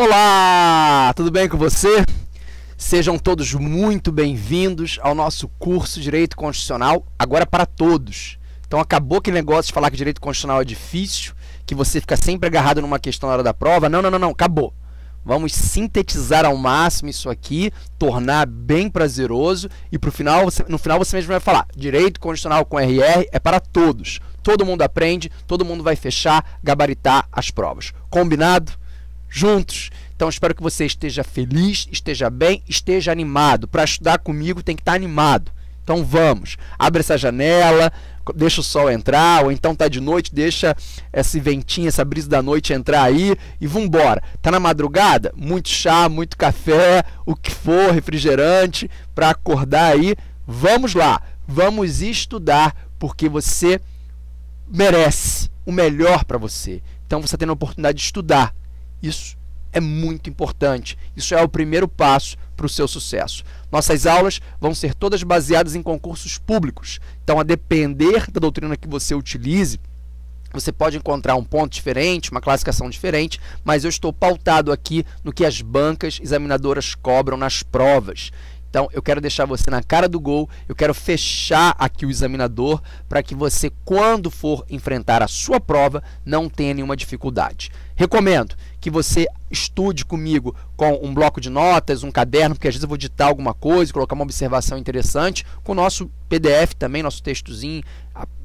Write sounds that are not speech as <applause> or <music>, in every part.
Olá, tudo bem com você? Sejam todos muito bem-vindos ao nosso curso Direito Constitucional, agora para todos. Então acabou aquele negócio de falar que direito constitucional é difícil, que você fica sempre agarrado numa questão na hora da prova. Não, não, não, não, acabou. Vamos sintetizar ao máximo isso aqui, tornar bem prazeroso e pro final, no final você mesmo vai falar: direito constitucional com RR é para todos. Todo mundo aprende, todo mundo vai fechar, gabaritar as provas. Combinado? Juntos. Então espero que você esteja feliz, esteja bem, esteja animado. Para estudar comigo tem que estar animado. Então vamos, abre essa janela, deixa o sol entrar, ou então tá de noite, deixa esse ventinho, essa brisa da noite entrar aí e vambora. Tá na madrugada? Muito chá, muito café, o que for, refrigerante, para acordar aí. Vamos lá, vamos estudar, porque você merece o melhor para você. Então você está tendo a oportunidade de estudar. Isso é muito importante. Isso é o primeiro passo para o seu sucesso. Nossas aulas vão ser todas baseadas em concursos públicos. Então, a depender da doutrina que você utilize, você pode encontrar um ponto diferente, uma classificação diferente, mas eu estou pautado aqui no que as bancas examinadoras cobram nas provas. Então, eu quero deixar você na cara do gol, eu quero fechar aqui o examinador para que você, quando for enfrentar a sua prova, não tenha nenhuma dificuldade. Recomendo que você estude comigo com um bloco de notas, um caderno, porque às vezes eu vou ditar alguma coisa, colocar uma observação interessante, com o nosso PDF também, nosso textozinho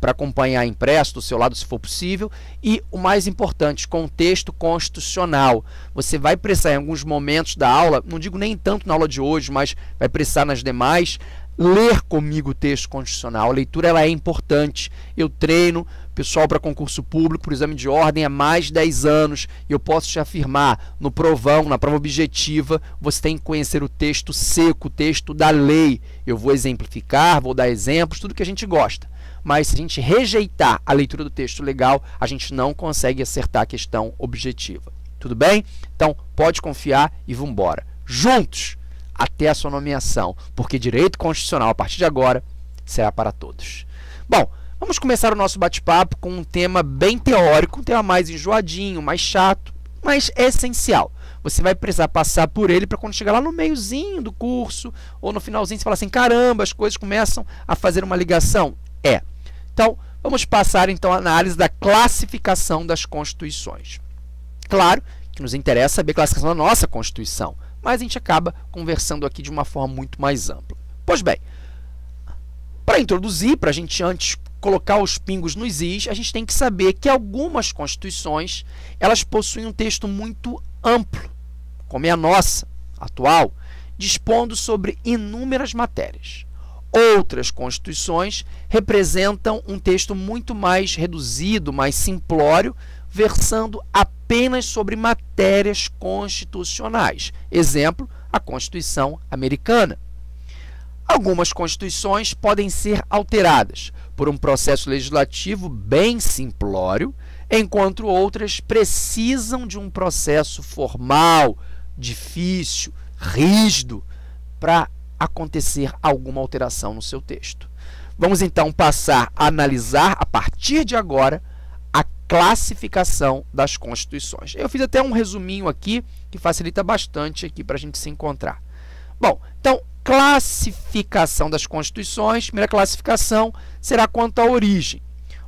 para acompanhar impresso do seu lado, se for possível. E o mais importante, contexto constitucional. Você vai precisar em alguns momentos da aula, não digo nem tanto na aula de hoje, mas vai precisar nas demais, ler comigo o texto constitucional. A leitura ela é importante. Eu treino pessoal para concurso público, por exame de ordem, há mais de 10 anos. E eu posso te afirmar, no provão, na prova objetiva, você tem que conhecer o texto seco, o texto da lei. Eu vou exemplificar, vou dar exemplos, tudo que a gente gosta mas se a gente rejeitar a leitura do texto legal, a gente não consegue acertar a questão objetiva. Tudo bem? Então, pode confiar e vamos embora. Juntos até a sua nomeação, porque direito constitucional a partir de agora será para todos. Bom, vamos começar o nosso bate-papo com um tema bem teórico, um tema mais enjoadinho, mais chato, mas é essencial. Você vai precisar passar por ele para quando chegar lá no meiozinho do curso ou no finalzinho você falar assim: caramba, as coisas começam a fazer uma ligação. É. Então, vamos passar então à análise da classificação das constituições. Claro que nos interessa saber a classificação da nossa Constituição, mas a gente acaba conversando aqui de uma forma muito mais ampla. Pois bem, para introduzir, para a gente antes colocar os pingos nos is, a gente tem que saber que algumas constituições elas possuem um texto muito amplo, como é a nossa atual, dispondo sobre inúmeras matérias. Outras constituições representam um texto muito mais reduzido, mais simplório, versando apenas sobre matérias constitucionais. Exemplo, a Constituição Americana. Algumas constituições podem ser alteradas por um processo legislativo bem simplório, enquanto outras precisam de um processo formal, difícil, rígido, para acontecer alguma alteração no seu texto. Vamos então passar a analisar, a partir de agora, a classificação das constituições. Eu fiz até um resuminho aqui que facilita bastante aqui para a gente se encontrar. Bom, então, classificação das constituições. Primeira classificação será quanto à origem,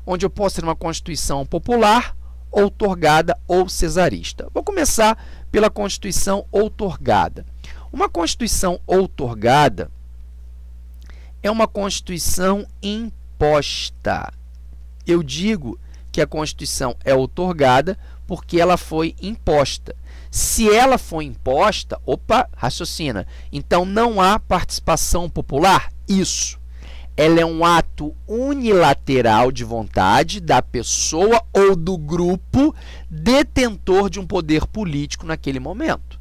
onde eu posso ter uma constituição popular, outorgada ou cesarista. Vou começar pela constituição outorgada. Uma Constituição outorgada é uma Constituição imposta. Eu digo que a Constituição é outorgada porque ela foi imposta. Se ela foi imposta, opa, raciocina. Então não há participação popular? Isso. Ela é um ato unilateral de vontade da pessoa ou do grupo detentor de um poder político naquele momento.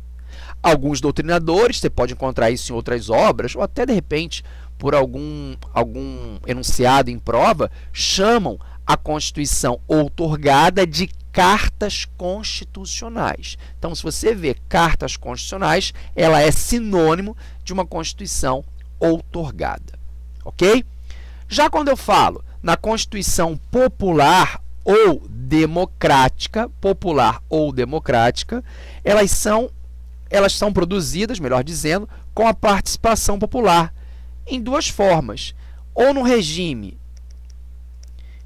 Alguns doutrinadores, você pode encontrar isso em outras obras, ou até de repente por algum, algum enunciado em prova, chamam a Constituição outorgada de cartas constitucionais. Então, se você vê cartas constitucionais, ela é sinônimo de uma Constituição outorgada. Ok? Já quando eu falo na Constituição popular ou democrática, popular ou democrática, elas são elas são produzidas, melhor dizendo, com a participação popular em duas formas, ou no regime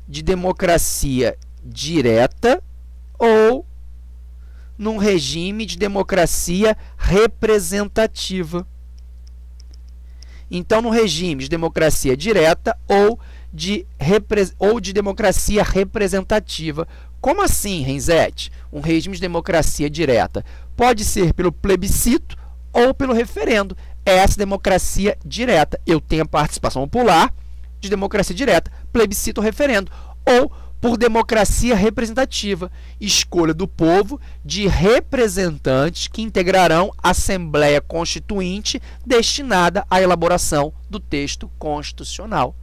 de democracia direta ou num regime de democracia representativa. Então, no regime de democracia direta ou de, ou de democracia representativa. Como assim, Renzete? Um regime de democracia direta pode ser pelo plebiscito ou pelo referendo. É essa democracia direta. Eu tenho a participação popular de democracia direta, plebiscito ou referendo. Ou por democracia representativa, escolha do povo de representantes que integrarão a Assembleia Constituinte destinada à elaboração do texto constitucional.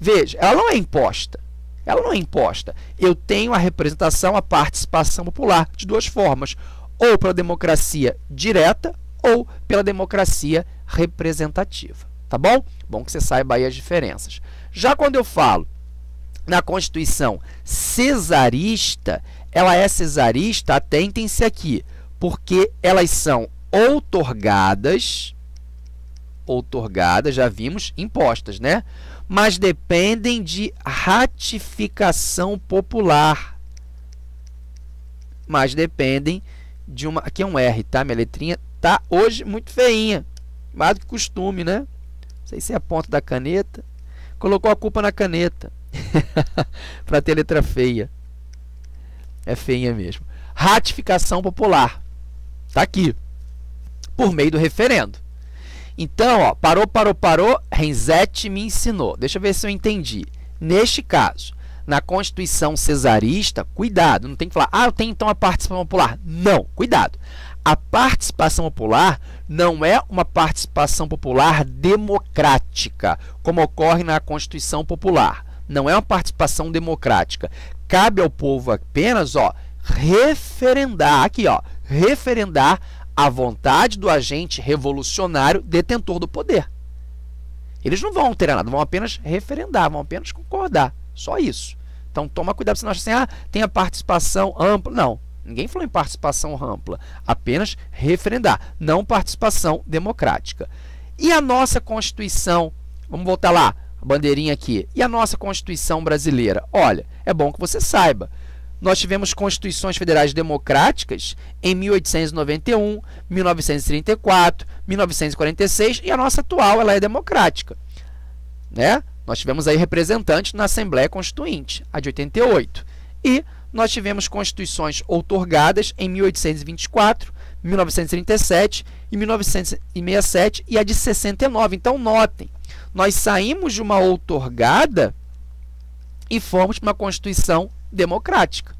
Veja, ela não é imposta. Ela não é imposta. Eu tenho a representação, a participação popular de duas formas: ou pela democracia direta ou pela democracia representativa. Tá bom? Bom que você saiba aí as diferenças. Já quando eu falo na Constituição cesarista, ela é cesarista, atentem-se aqui, porque elas são outorgadas, outorgadas, já vimos, impostas, né? Mas dependem de ratificação popular. Mas dependem de uma. Aqui é um R, tá? Minha letrinha tá hoje muito feinha. Mais do que costume, né? Não sei se é a ponta da caneta. Colocou a culpa na caneta. <laughs> para ter letra feia. É feia mesmo. Ratificação popular. Tá aqui. Por meio do referendo. Então, ó, parou, parou, parou, Renzetti me ensinou. Deixa eu ver se eu entendi. Neste caso, na Constituição cesarista, cuidado, não tem que falar, ah, eu tenho então a participação popular. Não, cuidado. A participação popular não é uma participação popular democrática, como ocorre na Constituição Popular não é uma participação democrática. Cabe ao povo apenas, ó, referendar, aqui, ó, referendar a vontade do agente revolucionário detentor do poder. Eles não vão alterar nada, vão apenas referendar, vão apenas concordar. Só isso. Então toma cuidado, você não acha assim, ah, tem a participação ampla. Não, ninguém falou em participação ampla, apenas referendar, não participação democrática. E a nossa Constituição, vamos voltar lá, a bandeirinha aqui. E a nossa Constituição brasileira? Olha, é bom que você saiba. Nós tivemos constituições federais democráticas em 1891, 1934, 1946 e a nossa atual ela é democrática. Né? Nós tivemos aí representantes na Assembleia Constituinte, a de 88. E nós tivemos constituições outorgadas em 1824, 1937 e 1967 e a de 69. Então notem, nós saímos de uma outorgada e fomos para uma Constituição democrática.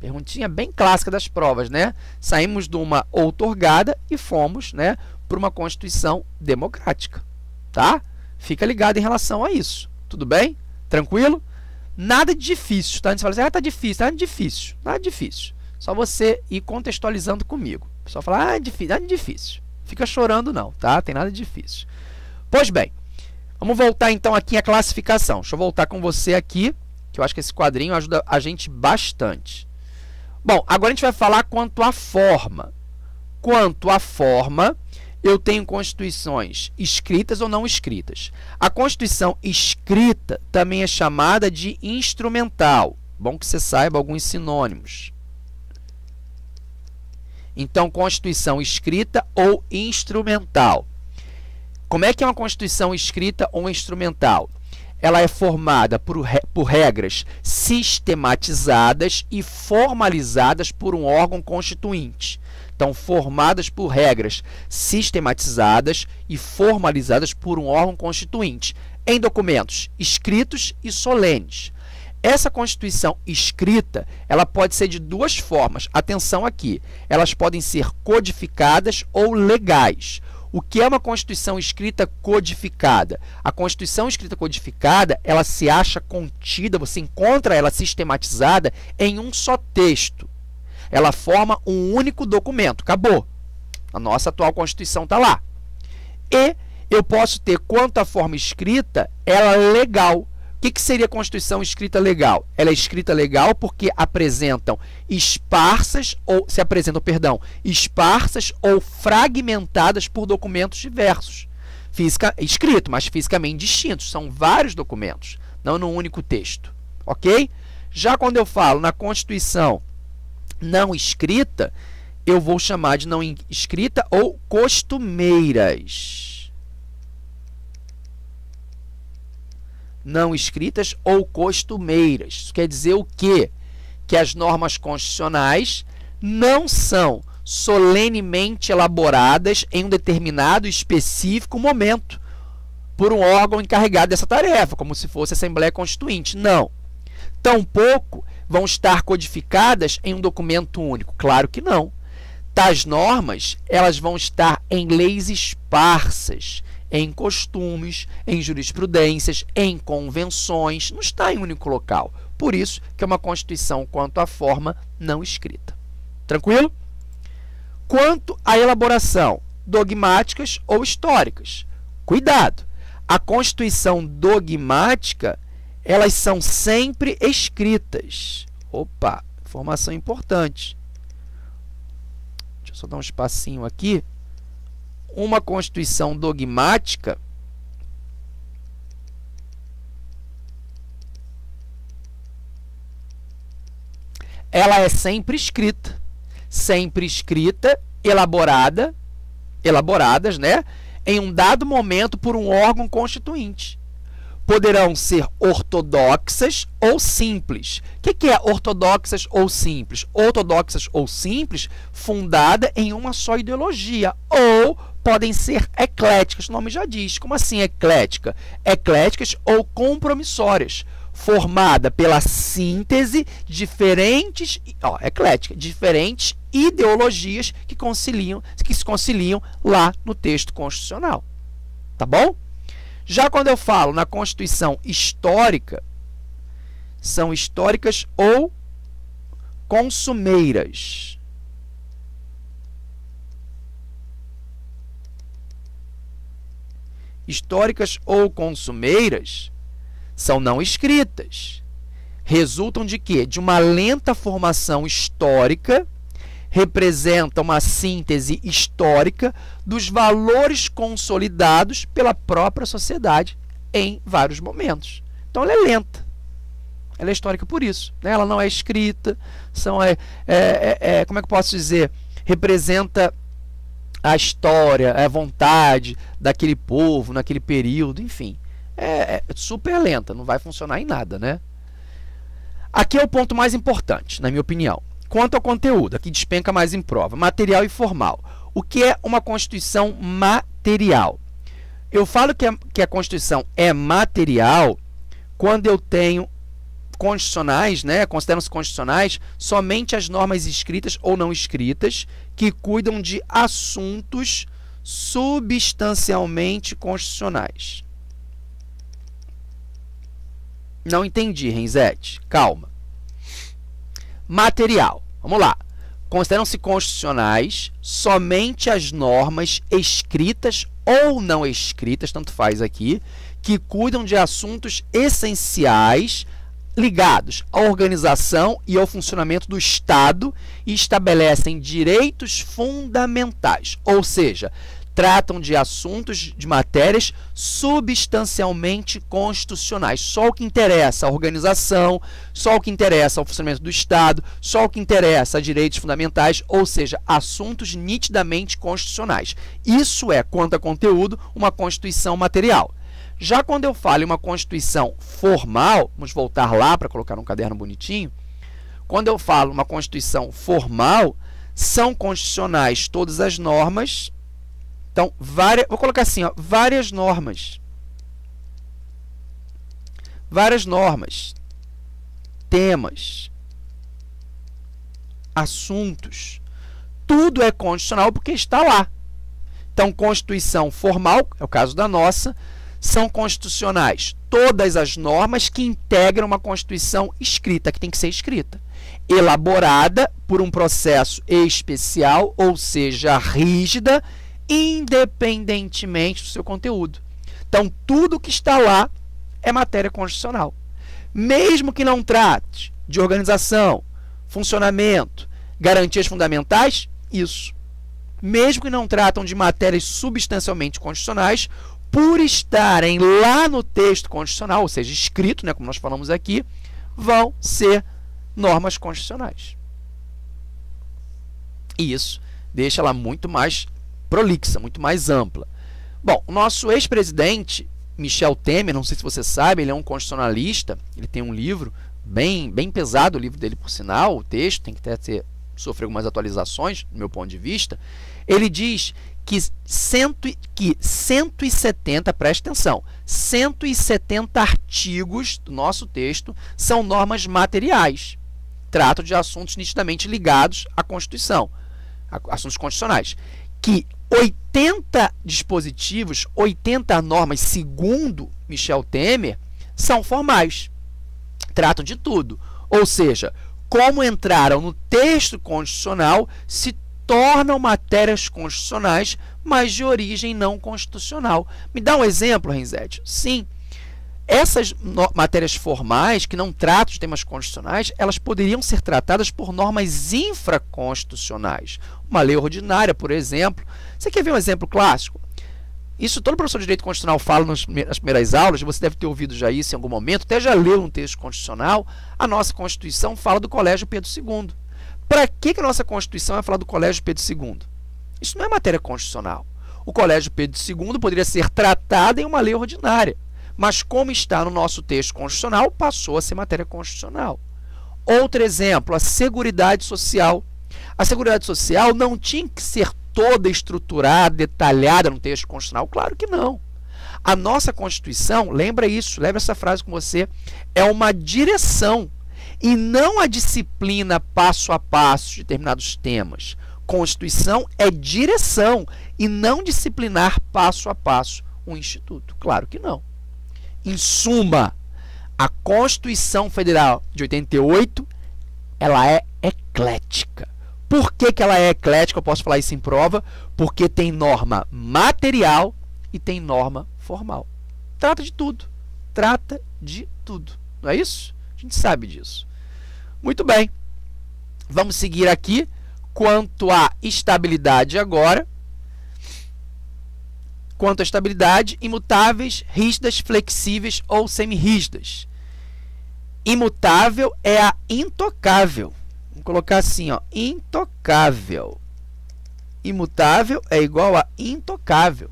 Perguntinha bem clássica das provas, né? Saímos de uma outorgada e fomos, né, para uma Constituição democrática, tá? Fica ligado em relação a isso. Tudo bem? Tranquilo? Nada de difícil, tá? A gente fala assim, ah, tá difícil, nada difícil, nada difícil. Só você ir contextualizando comigo. Só falar, ah, é difícil, nada difícil. Fica chorando não, tá? Tem nada difícil. Pois bem, Vamos voltar então aqui à classificação. Deixa eu voltar com você aqui, que eu acho que esse quadrinho ajuda a gente bastante. Bom, agora a gente vai falar quanto à forma. Quanto à forma, eu tenho constituições escritas ou não escritas. A constituição escrita também é chamada de instrumental. Bom que você saiba alguns sinônimos. Então, constituição escrita ou instrumental. Como é que é uma Constituição escrita ou instrumental? Ela é formada por, por regras sistematizadas e formalizadas por um órgão constituinte. Então, formadas por regras sistematizadas e formalizadas por um órgão constituinte, em documentos escritos e solenes. Essa Constituição escrita, ela pode ser de duas formas. Atenção aqui, elas podem ser codificadas ou legais. O que é uma Constituição escrita codificada? A Constituição escrita codificada, ela se acha contida, você encontra ela sistematizada em um só texto. Ela forma um único documento. Acabou. A nossa atual Constituição está lá. E eu posso ter, quanto à forma escrita, ela legal. Que, que seria Constituição escrita legal? Ela é escrita legal porque apresentam esparsas ou se apresentam, perdão, esparsas ou fragmentadas por documentos diversos. Escrito, mas fisicamente distintos. São vários documentos, não num único texto. Ok? Já quando eu falo na Constituição não escrita, eu vou chamar de não escrita ou costumeiras. Não escritas ou costumeiras. Isso quer dizer o quê? Que as normas constitucionais não são solenemente elaboradas em um determinado específico momento por um órgão encarregado dessa tarefa, como se fosse a Assembleia Constituinte. Não. Tampouco vão estar codificadas em um documento único. Claro que não. Tais normas, elas vão estar em leis esparsas, em costumes, em jurisprudências, em convenções, não está em um único local. Por isso que é uma Constituição quanto à forma não escrita. Tranquilo? Quanto à elaboração, dogmáticas ou históricas. Cuidado! A Constituição dogmática, elas são sempre escritas. Opa, informação importante. Deixa eu só dar um espacinho aqui uma constituição dogmática ela é sempre escrita, sempre escrita, elaborada, elaboradas, né, em um dado momento por um órgão constituinte. Poderão ser ortodoxas ou simples. O que, que é ortodoxas ou simples? Ortodoxas ou simples, fundada em uma só ideologia, ou podem ser ecléticas, o nome já diz. Como assim eclética? Ecléticas ou compromissórias, formada pela síntese de diferentes, ó, eclética, diferentes ideologias que conciliam, que se conciliam lá no texto constitucional. Tá bom? Já quando eu falo na Constituição histórica, são históricas ou consumeiras. Históricas ou consumeiras são não escritas. Resultam de quê? De uma lenta formação histórica, representa uma síntese histórica dos valores consolidados pela própria sociedade em vários momentos. Então ela é lenta. Ela é histórica por isso. Né? Ela não é escrita, são, é, é, é, é como é que eu posso dizer? Representa a história, a vontade daquele povo naquele período, enfim. É, é, super lenta, não vai funcionar em nada, né? Aqui é o ponto mais importante, na minha opinião. Quanto ao conteúdo, aqui despenca mais em prova, material e formal. O que é uma Constituição material? Eu falo que a, que a Constituição é material quando eu tenho constitucionais, né, consideram-se constitucionais somente as normas escritas ou não escritas que cuidam de assuntos substancialmente constitucionais. Não entendi, Renzete. Calma. Material. Vamos lá. Consideram-se constitucionais somente as normas escritas ou não escritas, tanto faz aqui, que cuidam de assuntos essenciais ligados à organização e ao funcionamento do Estado e estabelecem direitos fundamentais, ou seja, tratam de assuntos, de matérias substancialmente constitucionais. Só o que interessa a organização, só o que interessa ao funcionamento do Estado, só o que interessa a direitos fundamentais, ou seja, assuntos nitidamente constitucionais. Isso é, quanto a conteúdo, uma Constituição material. Já quando eu falo em uma Constituição formal, vamos voltar lá para colocar um caderno bonitinho. Quando eu falo uma Constituição formal, são constitucionais todas as normas. Então, várias, vou colocar assim, ó, várias normas. Várias normas, temas, assuntos. Tudo é constitucional porque está lá. Então, Constituição formal, é o caso da nossa, são constitucionais todas as normas que integram uma Constituição escrita, que tem que ser escrita, elaborada por um processo especial, ou seja, rígida, independentemente do seu conteúdo. Então, tudo que está lá é matéria constitucional. Mesmo que não trate de organização, funcionamento, garantias fundamentais, isso. Mesmo que não tratam de matérias substancialmente constitucionais, por estarem lá no texto constitucional, ou seja, escrito, né, como nós falamos aqui, vão ser normas constitucionais. E isso deixa ela muito mais prolixa, muito mais ampla. Bom, nosso ex-presidente, Michel Temer, não sei se você sabe, ele é um constitucionalista, ele tem um livro bem, bem pesado, o livro dele, por sinal, o texto tem que ter sofrer algumas atualizações, do meu ponto de vista. Ele diz que, cento, que 170, preste atenção, 170 artigos do nosso texto são normas materiais. Tratam de assuntos nitidamente ligados à Constituição, assuntos constitucionais. Que 80 dispositivos, 80 normas, segundo Michel Temer, são formais. Tratam de tudo. Ou seja, como entraram no texto constitucional, se tornam matérias constitucionais, mas de origem não constitucional. Me dá um exemplo, Renzete? Sim. Essas matérias formais, que não tratam de temas constitucionais, elas poderiam ser tratadas por normas infraconstitucionais. Uma lei ordinária, por exemplo. Você quer ver um exemplo clássico? Isso todo professor de direito constitucional fala nas primeiras aulas, você deve ter ouvido já isso em algum momento, até já leu um texto constitucional. A nossa Constituição fala do Colégio Pedro II. Para que, que a nossa Constituição vai falar do Colégio Pedro II? Isso não é matéria constitucional. O Colégio Pedro II poderia ser tratado em uma lei ordinária, mas como está no nosso texto constitucional, passou a ser matéria constitucional. Outro exemplo, a Seguridade Social. A Seguridade Social não tinha que ser toda estruturada, detalhada no texto constitucional? Claro que não. A nossa Constituição, lembra isso, lembra essa frase com você, é uma direção e não a disciplina passo a passo de determinados temas. Constituição é direção e não disciplinar passo a passo um instituto. Claro que não. Em suma, a Constituição Federal de 88 ela é eclética. Por que, que ela é eclética? Eu posso falar isso em prova. Porque tem norma material e tem norma formal. Trata de tudo. Trata de tudo. Não é isso? A gente sabe disso. Muito bem. Vamos seguir aqui. Quanto à estabilidade agora. Quanto à estabilidade, imutáveis, rígidas, flexíveis ou semirrígidas. Imutável é a intocável. Vamos colocar assim, ó, intocável. Imutável é igual a intocável.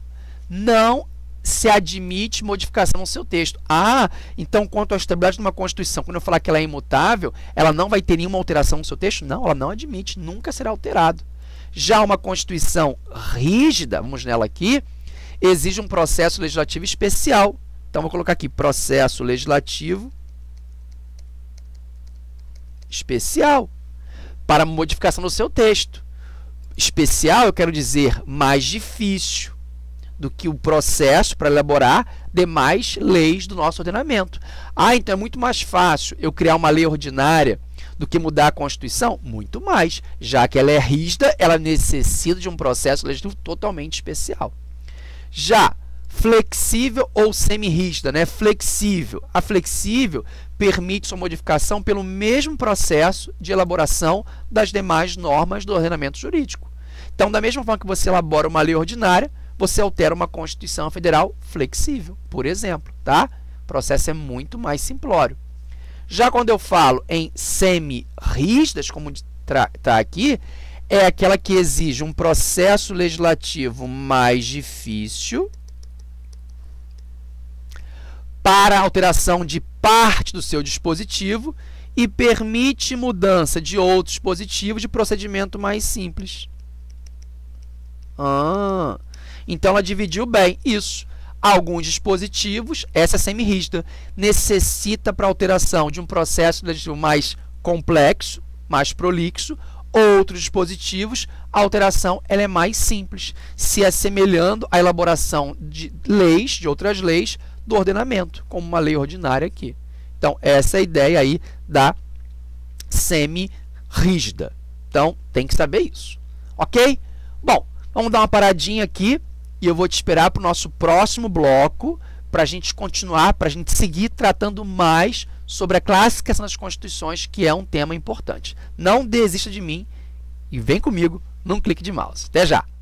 Não se admite modificação no seu texto. Ah, então quanto à estabilidade de uma Constituição, quando eu falar que ela é imutável, ela não vai ter nenhuma alteração no seu texto? Não, ela não admite, nunca será alterado. Já uma Constituição rígida, vamos nela aqui, exige um processo legislativo especial. Então, vou colocar aqui processo legislativo especial para modificação no seu texto. Especial, eu quero dizer mais difícil do que o processo para elaborar demais leis do nosso ordenamento. Ah, então é muito mais fácil eu criar uma lei ordinária do que mudar a Constituição? Muito mais, já que ela é rígida, ela necessita de um processo legislativo totalmente especial. Já flexível ou semi-rígida, né? Flexível. A flexível permite sua modificação pelo mesmo processo de elaboração das demais normas do ordenamento jurídico. Então, da mesma forma que você elabora uma lei ordinária, você altera uma Constituição Federal flexível, por exemplo, tá? O processo é muito mais simplório. Já quando eu falo em semi-rígidas, como está aqui, é aquela que exige um processo legislativo mais difícil para alteração de parte do seu dispositivo e permite mudança de outro dispositivo de procedimento mais simples. Ah, então ela dividiu bem isso. Alguns dispositivos, essa é semi-rígida, necessita para alteração de um processo legislativo mais complexo, mais prolixo, outros dispositivos, a alteração ela é mais simples, se assemelhando à elaboração de leis, de outras leis, do ordenamento, como uma lei ordinária aqui. Então, essa é a ideia aí da semi-rígida. Então, tem que saber isso. Ok? Bom, vamos dar uma paradinha aqui e eu vou te esperar para o nosso próximo bloco para a gente continuar, para a gente seguir tratando mais sobre a classificação das constituições, que é um tema importante. Não desista de mim e vem comigo num clique de mouse. Até já!